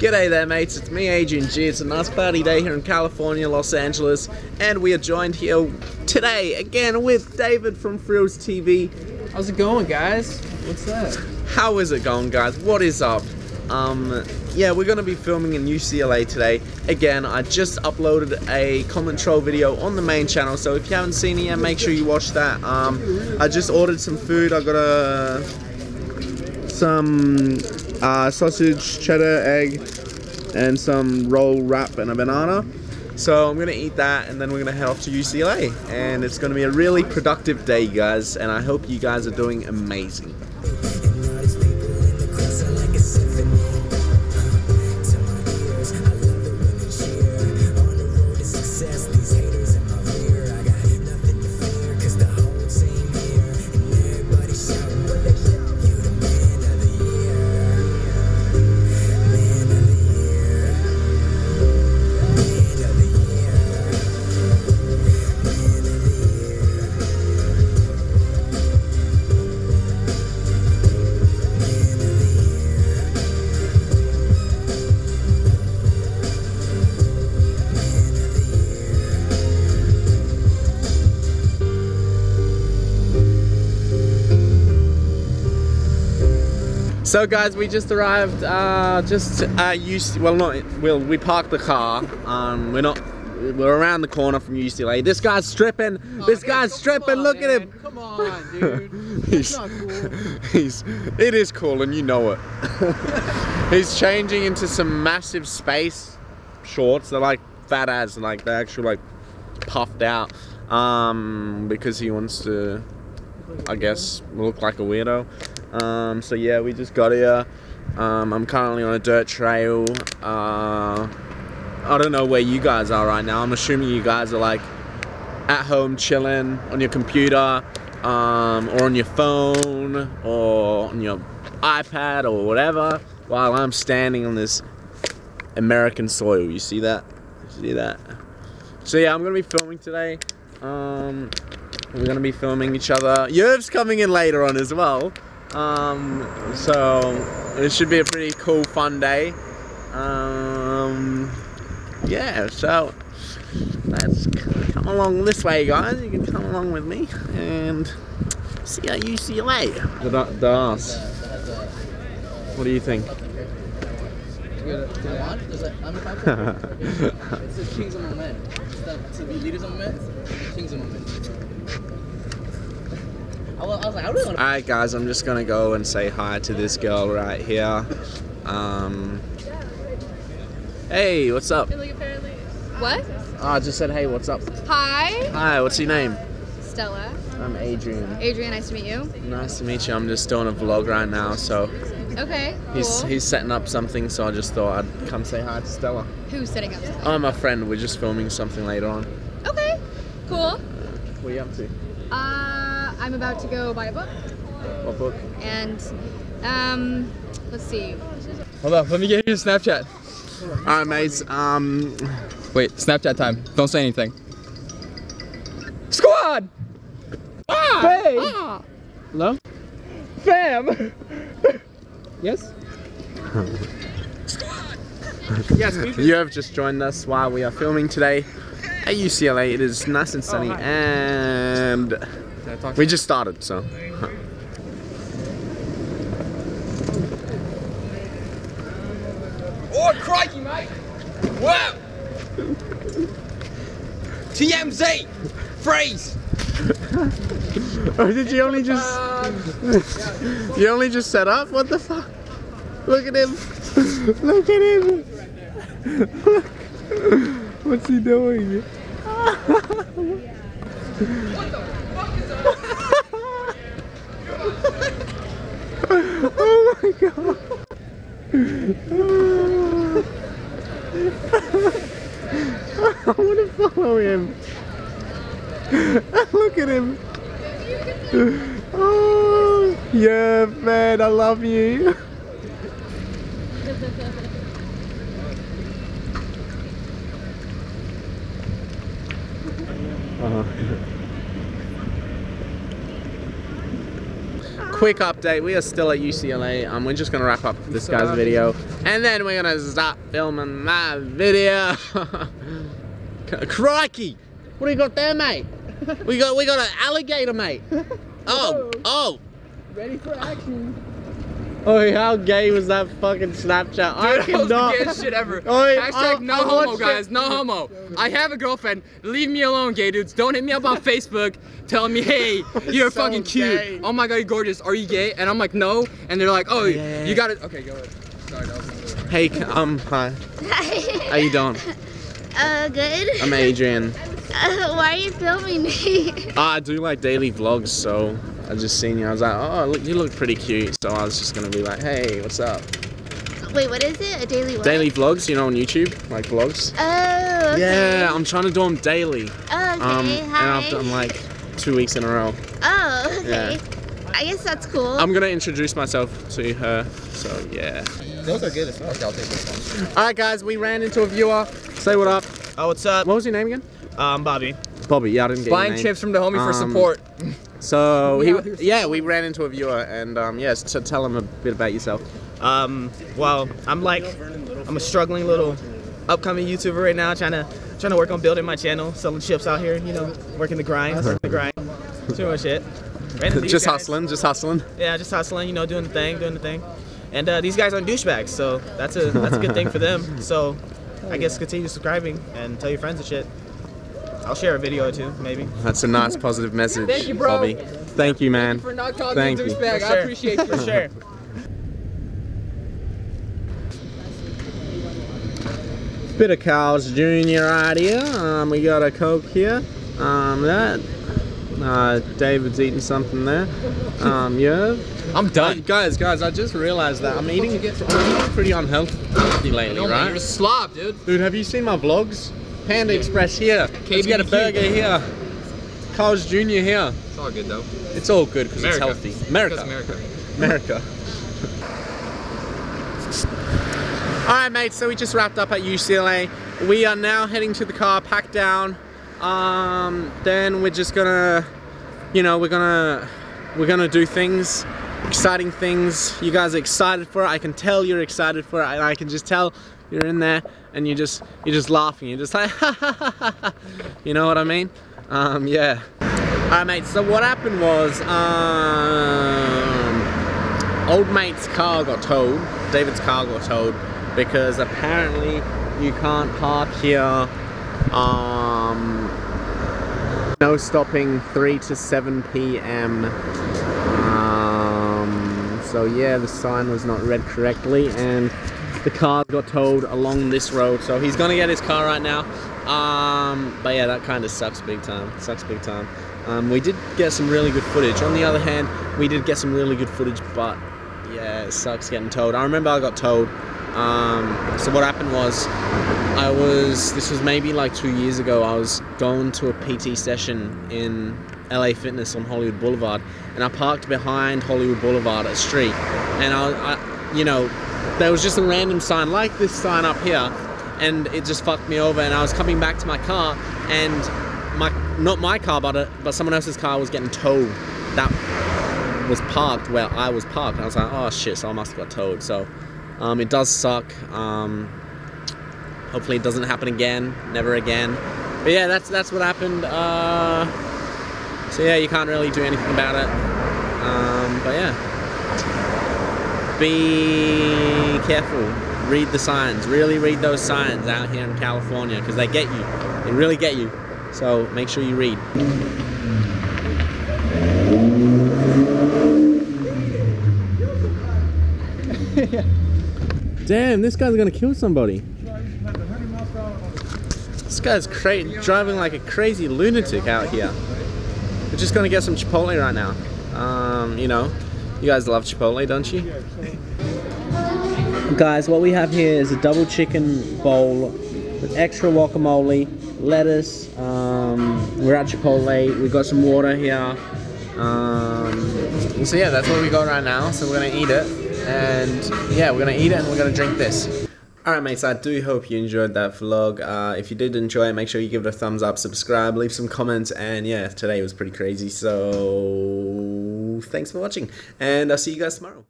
G'day there mates, it's me Adrian Gee. It's a nice party day here in California, Los Angeles, and we are joined here today again with David from Frills TV. How's it going, guys? What's that? How is it going guys? What is up? Um, yeah, we're gonna be filming in UCLA today. Again, I just uploaded a comment troll video on the main channel, so if you haven't seen it yet, make sure you watch that. Um, I just ordered some food. I got a some uh, sausage, cheddar, egg, and some roll wrap and a banana. So I'm gonna eat that, and then we're gonna head off to UCLA, and it's gonna be a really productive day, guys. And I hope you guys are doing amazing. So guys, we just arrived. Uh, just at UC. Well, not. Well, we parked the car. Um, we're not. We're around the corner from UCLA. This guy's stripping. Oh, this guy's stripping. on, Look man. at him. Come on, dude. he's, not cool. he's. It is cool, and you know it. he's changing into some massive space shorts. They're like fat ass, and like they're actually like puffed out. Um, because he wants to, I guess, look like a weirdo. Um, so yeah, we just got here. Um, I'm currently on a dirt trail. Uh, I don't know where you guys are right now. I'm assuming you guys are like at home chilling on your computer, um, or on your phone, or on your iPad, or whatever, while I'm standing on this American soil. You see that? You see that? So yeah, I'm gonna be filming today. Um, we're gonna be filming each other. Yerv's coming in later on as well. Um, so it should be a pretty cool, fun day. Um, yeah, so let's come along this way, guys. You can come along with me and see at UCLA. The, the ass. What do you think? Alright guys, I'm just gonna go and say hi to this girl right here. Um, hey, what's up? What? Oh, I just said hey, what's up? Hi, Hi, what's your name? Stella. I'm Adrian. Adrian, nice to meet you. Nice to meet you. I'm just doing a vlog right now, so Okay, he's cool. he's he's setting up something, so I just thought I'd come say hi to Stella. Who's setting up something? I'm a friend. We're just filming something later on. Okay, cool. What are you up to? Uh, I'm about to go buy a book, What book? and um, let's see. Hold up, let me get your Snapchat. Alright, mates. Um, Wait, Snapchat time. Don't say anything. Squad! Ah! Hey! Hello? Fam! yes? yes, you have just joined us while we are filming today at UCLA. It is nice and sunny, Oh, hi. And we just started, so. Oh, crikey, mate! Whoa! TMZ! Freeze! Oh, did you only just? you only just set up? What the fuck? Look at him! Look at him! Look. What's he doing? Oh my god! I want to follow him. Look at him. Oh, yeah, man, I love you. Uh-huh. Quick update. We are still at UCLA. Um, we're just gonna wrap up this guy's video, and then we're gonna start filming my video. Crikey! What do you got there, mate? We got we got an alligator, mate. Oh, oh. Ready for action. Oh, how gay was that fucking Snapchat? I Dude, that was the gayest shit ever. Oi, Hashtag I- no I homo, guys. it. No homo. I have a girlfriend. Leave me alone, gay dudes. Don't hit me up on Facebook telling me, hey, you're So fucking cute. gay. Oh my god, you're gorgeous. Are you gay? And I'm like, no. And they're like, oh, Yeah. you got it. Okay, go ahead. Sorry, that was Hey, c- um, hi. Hi. How you doing? Uh, good. I'm Adrian. Uh, why are you filming me? Ah, I do like daily vlogs, so I just seen you. I was like, oh, look, you look pretty cute. So I was just gonna be like, hey, what's up? Wait, what is it? A daily what? Daily vlogs, you know, on YouTube, like vlogs. Oh, okay. Yeah, I'm trying to do them daily. Oh, okay. Um, and Hi. I've done like two weeks in a row. oh, okay. Yeah. I guess that's cool. I'm gonna introduce myself to her. So yeah. Those are good as well. Okay, I'll take this one. All right, guys, we ran into a viewer. Say what up. Oh, what's up? What was your name again? Um, Bobby. Bobby. Yeah, I didn't get Buying your name. chips from the homie for Um, support. So We he, yeah, we ran into a viewer, and um, yes, to tell him a bit about yourself. Um, well, I'm like, I'm a struggling little upcoming YouTuber right now, trying to trying to work on building my channel, selling chips out here. You know, working the grind, the grind. Too much shit. Ran into these just guys. hustling, just hustling. Yeah, just hustling. You know, doing the thing, doing the thing. And uh, these guys aren't douchebags, so that's a that's a good thing for them. So, I guess continue subscribing and tell your friends and shit. I'll share a video or two, maybe. That's a nice positive message, Thank you, bro. Bobby. Thank you, man. For not calling Thank me a you. douchebag. For I appreciate you. For sure. Bit of Carl's Jr. right here. Um, we got a Coke here. Um, that. Uh, David's eating something there. Um, yeah. I'm Uh, done. guys, guys, I just realized that I'm eating, I'm eating pretty unhealthy lately, No, man, right? you're a slob, dude. Dude, have you seen my vlogs? Panda Express here. Let's get a burger here. Carl's Jr. here. It's all good, though. It's all good because it's healthy. America. America. America. Alright, mate, so we just wrapped up at UCLA. We are now heading to the car, packed down. Um, then we're just gonna, you know, we're gonna, we're gonna do things, exciting things. You guys are excited for it. I can tell you're excited for it, and I can just tell you're in there and you just, you're just laughing. You're just like, you know what I mean? Um, yeah. Alright, mate, so what happened was, um, old mate's car got towed. David's car got towed because apparently you can't park here. Um, no stopping 3 to 7 p.m. Um, so yeah, the sign was not read correctly and the car got towed along this road. So he's gonna get his car right now. Um, but yeah, that kind of sucks big time. Sucks big time. Um, we did get some really good footage. On the other hand, we did get some really good footage, but yeah, it sucks getting towed. I remember I got towed. Um, so what happened was, I was, this was maybe like two years ago, I was going to a PT session in LA Fitness on Hollywood Boulevard, and I parked behind Hollywood Boulevard, a street, and I, I you know, there was just a random sign like this sign up here, and it just fucked me over, and I was coming back to my car, and my, not my car, but, a, but someone else's car was getting towed. That was parked where I was parked. I was like, oh shit, so I must have got towed. So um, it does suck. Um, hopefully it doesn't happen again, never again. But yeah, that's that's what happened. Uh, so yeah, you can't really do anything about it. Um, but yeah, be careful. Read the signs. Really read those signs out here in California because they get you. They really get you. So make sure you read. Damn, this guy's gonna kill somebody. This guy's driving like a crazy lunatic out here. We're just gonna get some Chipotle right now. Um, you know, you guys love Chipotle, don't you? Guys, what we have here is a double chicken bowl with extra guacamole, lettuce. Um, we're at Chipotle. We've got some water here. Um, so yeah, that's what we got right now. So we're gonna eat it, and yeah, we're gonna eat it and we're gonna drink this. Alright mates, I do hope you enjoyed that vlog. Uh, if you did enjoy it, make sure you give it a thumbs up, subscribe, leave some comments, and yeah, today was pretty crazy, so thanks for watching, and I'll see you guys tomorrow.